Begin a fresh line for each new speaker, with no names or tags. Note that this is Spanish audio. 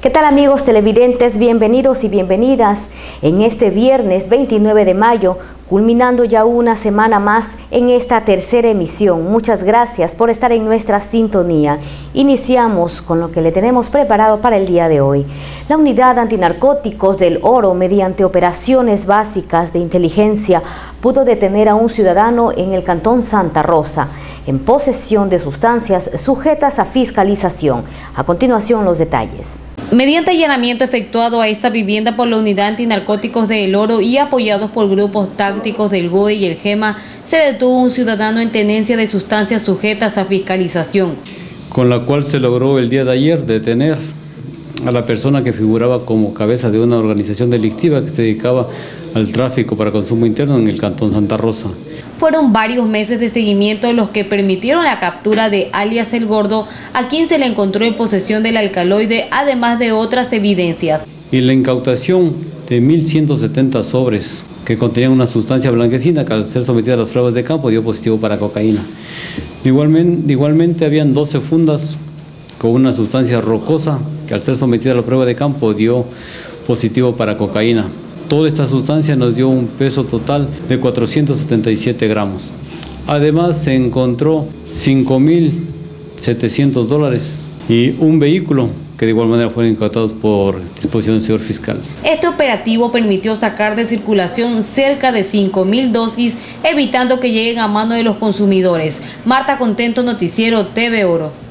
¿Qué tal amigos televidentes? Bienvenidos y bienvenidas en este viernes 29 de mayo, culminando ya una semana más en esta tercera emisión. Muchas gracias por estar en nuestra sintonía. Iniciamos con lo que le tenemos preparado para el día de hoy. La unidad antinarcóticos del Oro, mediante operaciones básicas de inteligencia, pudo detener a un ciudadano en el cantón Santa Rosa en posesión de sustancias sujetas a fiscalización. A continuación los detalles.
Mediante allanamiento efectuado a esta vivienda por la Unidad Antinarcóticos de El Oro y apoyados por grupos tácticos del GOE y el GEMA, se detuvo un ciudadano en tenencia de sustancias sujetas a fiscalización.
Con la cual se logró el día de ayer detener a la persona que figuraba como cabeza de una organización delictiva que se dedicaba al tráfico para consumo interno en el Cantón Santa Rosa.
Fueron varios meses de seguimiento los que permitieron la captura de alias El Gordo, a quien se le encontró en posesión del alcaloide, además de otras evidencias.
Y la incautación de 1.170 sobres que contenían una sustancia blanquecina que al ser sometida a las pruebas de campo dio positivo para cocaína. Igualmente, igualmente habían 12 fundas con una sustancia rocosa que al ser sometida a la prueba de campo dio positivo para cocaína. Toda esta sustancia nos dio un peso total de 477 gramos. Además se encontró 5.700 dólares y un vehículo que de igual manera fueron incautados por disposición del señor fiscal.
Este operativo permitió sacar de circulación cerca de 5.000 dosis, evitando que lleguen a mano de los consumidores. Marta Contento, Noticiero TV Oro.